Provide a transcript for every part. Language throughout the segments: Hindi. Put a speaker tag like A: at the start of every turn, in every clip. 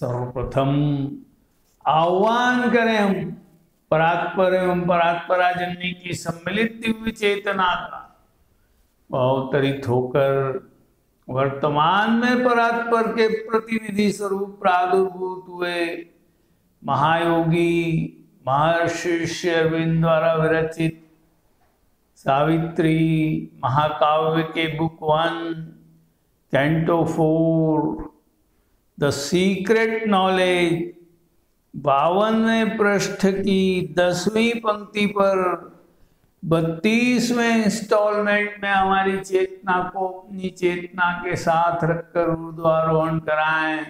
A: सर्वप्रथम आह्वान करें हम परात्पर एवं परात्परा जननी की सम्मिलित दिव्य चेतना का। अवतरित होकर वर्तमान में परात्पर के प्रतिनिधि स्वरूप प्रादुर्भूत हुए महायोगी, महर्षि अरविंद द्वारा विरचित सावित्री, महाकाव्य के book one, canto four the secret knowledge बावनवें पृष्ठ की दसवीं पंक्ति पर बत्तीसवें इंस्टॉलमेंट में हमारी चेतना को अपनी चेतना के साथ रखकर ऊर्ध्वारोहण कराएँ,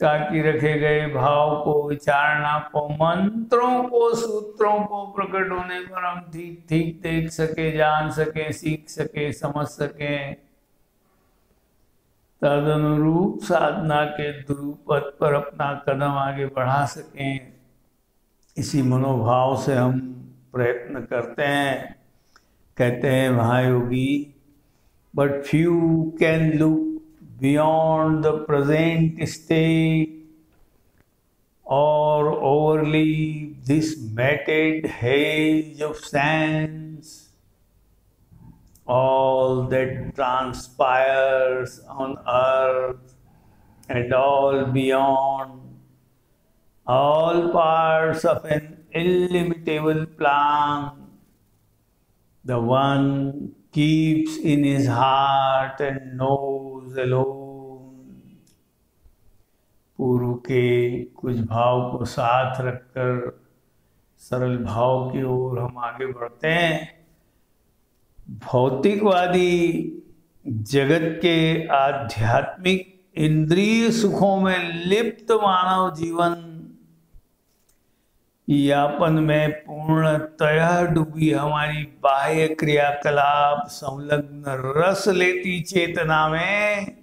A: ताकि रखे गए भाव को विचारणा को, मंत्रों को, सूत्रों को प्रकट होने पर हम ठीक ठीक देख सके, जान सके, सीख सके, समझ सके। तद अनुरूप साधना के ध्रुपद पर अपना कदम आगे बढ़ा सकें। इसी मनोभाव से हम प्रयत्न करते हैं। कहते हैं महायोगी but few can look beyond the present state और overly this matted haze of sense all that transpires on earth and all beyond, all parts of an illimitable plan, the one keeps in his heart and knows alone. पूर्व के कुछ भाव को साथ रखकर सरल भाव की ओर हम आगे बढ़ते हैं भौतिकवादी जगत के आध्यात्मिक इंद्रिय सुखों में लिप्त मानव जीवन, यापन में पूर्णतया डूबी हमारी बाह्य क्रियाकलाप, संलग्न रस लेती चेतना में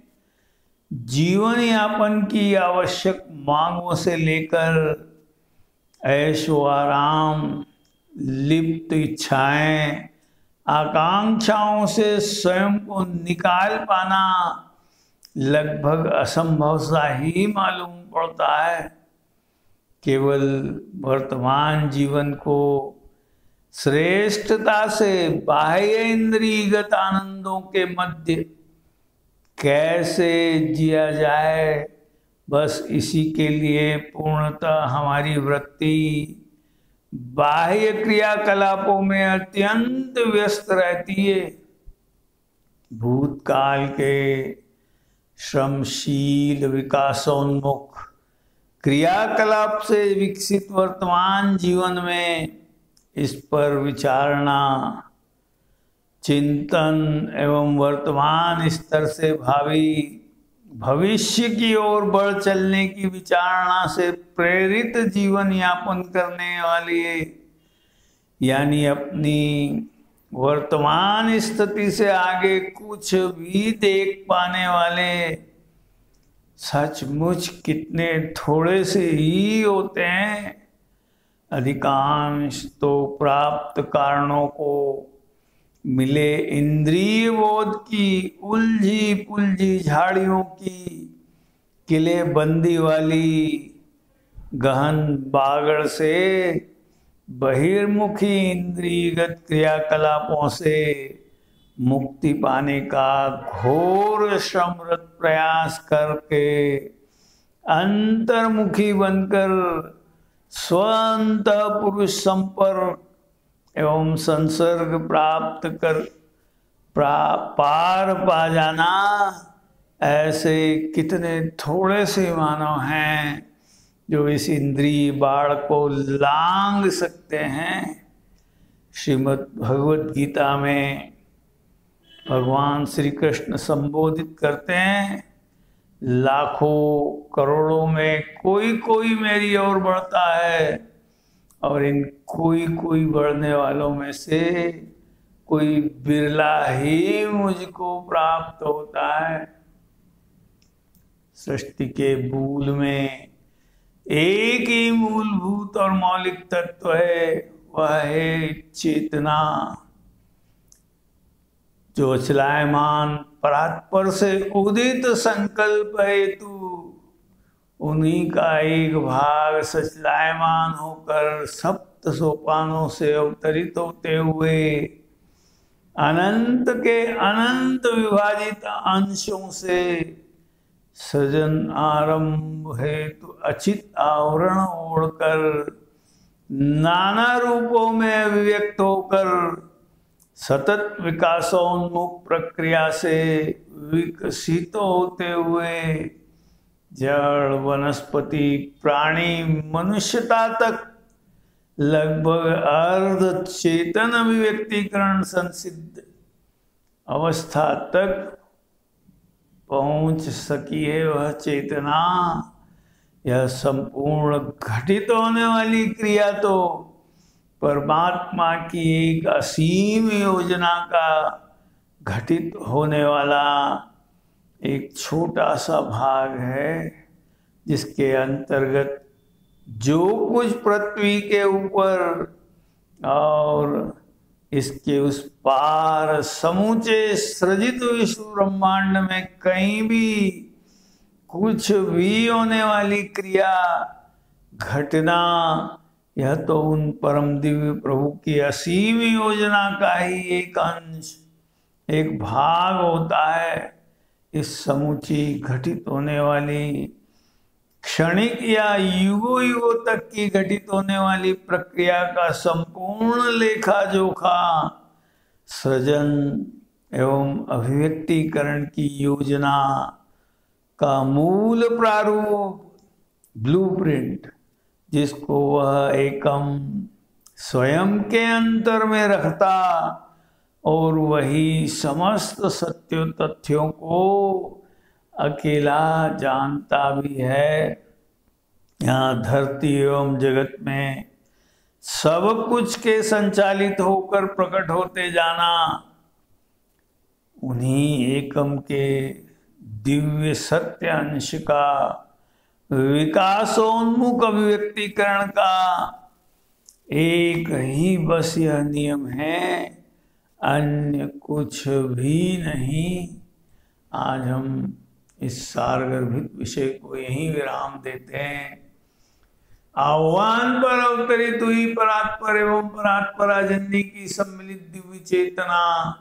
A: जीवन यापन की आवश्यक मांगों से लेकर ऐशो आराम लिप्त इच्छाएँ आकांक्षाओं से स्वयं को निकाल पाना लगभग असंभव सा ही मालूम पड़ता है। केवल वर्तमान जीवन को श्रेष्ठता से बाह्य इंद्रियगत आनंदों के मध्य कैसे जिया जाए, बस इसी के लिए पूर्णतः हमारी वृत्ति बाह्य क्रियाकलापों में अत्यंत व्यस्त रहती है। भूतकाल के श्रमशील विकासोन्मुख क्रियाकलाप से विकसित वर्तमान जीवन में इस पर विचारणा, चिंतन एवं वर्तमान स्तर से भावी भविष्य की ओर बढ़ चलने की विचारणा से प्रेरित जीवन यापन करने वाले, यानी अपनी वर्तमान स्थिति से आगे कुछ भी देख पाने वाले, सचमुच कितने थोड़े से ही होते हैं। अधिकांश तो प्राप्त कारणों को मिले इंद्रिय बोध की, उलझी पुलझी झाड़ियों की, किले बंदी वाली गहन बागड़ से, बहिर्मुखी इंद्रियगत क्रियाकलापों से मुक्ति पाने का घोर श्रमरत प्रयास करके अंतर्मुखी बनकर स्वंत पुरुष संपर्क एवं संसर्ग प्राप्त कर प्रा, पार पा जाना। ऐसे कितने थोड़े से मानव हैं जो इस इंद्रिय बाढ़ को लांग सकते हैं। श्रीमद् भगवत गीता में भगवान श्री कृष्ण संबोधित करते हैं लाखों करोड़ों में कोई कोई मेरी ओर बढ़ता है। और इन कोई कोई बढ़ने वालों में से कोई बिरला ही मुझको प्राप्त होता है। सृष्टि के मूल में एक ही मूलभूत और मौलिक तत्व है, वह है चेतना, जो चलायमान परात्पर से उदित संकल्प हेतु उन्हीं का एक भाग सचलायमान होकर सप्त सोपानों से अवतरित होते हुए अनंत के अनंत विभाजित अंशों से सजन आरंभ हेतु तो अचित आवरण ओढ़कर नाना रूपों में अभिव्यक्त होकर सतत विकासोन्मुख प्रक्रिया से विकसित होते हुए जड़ वनस्पति प्राणी मनुष्यता तक। लगभग अर्ध चेतन अभिव्यक्तिकरण संसिद्ध अवस्था तक पहुँच सकी है वह चेतना। यह संपूर्ण घटित होने वाली क्रिया तो परमात्मा की एक असीम योजना का घटित होने वाला एक छोटा सा भाग है जिसके अंतर्गत जो कुछ पृथ्वी के ऊपर और इसके उस पार समूचे सृजित विश्व ब्रह्मांड में कहीं भी कुछ भी होने वाली क्रिया, घटना, यह तो उन परम दिव्य प्रभु की असीम योजना का ही एक अंश, एक भाग होता है। इस समूची घटित होने वाली, क्षणिक या युगो युगो तक की घटित होने वाली प्रक्रिया का संपूर्ण लेखा जोखा सृजन एवं अभिव्यक्तिकरण की योजना का मूल प्रारूप ब्लूप्रिंट जिसको वह एकम स्वयं के अंतर में रखता और वही समस्त सत्य तथ्यों को अकेला जानता भी है। यहाँ धरती एवं जगत में सब कुछ के संचालित होकर प्रकट होते जाना, उन्हीं एकम के दिव्य सत्य अंश का, विकासोन्मुख अभिव्यक्तिकरण का, एक ही बस यह नियम है। अन्य कुछ भी नहीं। आज हम इस सारगर्भित विषय को यही विराम देते हैं। आह्वान पर अवतरित हुई परात्पर एवं परात्परा जननी की सम्मिलित दिव्य चेतना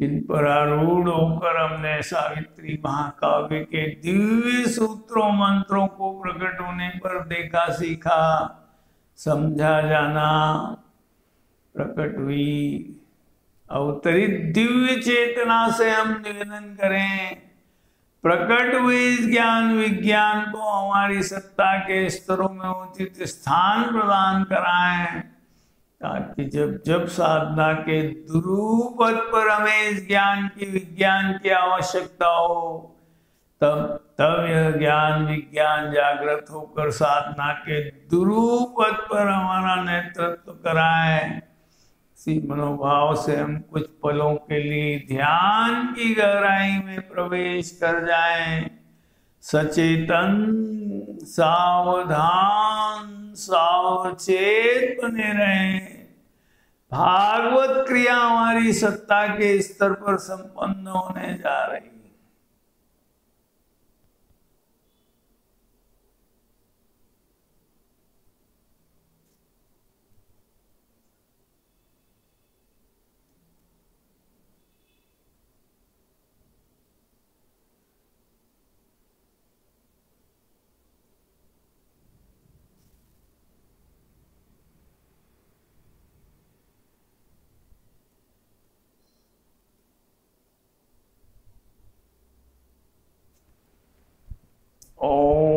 A: इन पर आरूढ़ होकर हमने सावित्री महाकाव्य के दिव्य सूत्रों, मंत्रों को प्रकट होने पर देखा, सीखा, समझा, जाना, प्रकट हुई। अवतरित दिव्य चेतना से हम निवेदन करें, प्रकट हुई ज्ञान विज्ञान को हमारी सत्ता के स्तरों में उचित स्थान प्रदान कराएँ, ताकि जब जब साधना के दुरूपद पर हमें इस ज्ञान की विज्ञान की आवश्यकता हो, तब तब यह ज्ञान विज्ञान जागृत होकर साधना के दुरूपद पर हमारा नेतृत्व कराए। इसी मनोभाव से हम कुछ पलों के लिए ध्यान की गहराई में प्रवेश कर जाएँ। सचेतन, सावधान, सावचेत बने रहे। भागवत क्रिया हमारी सत्ता के स्तर पर संपन्न होने जा रही Oh.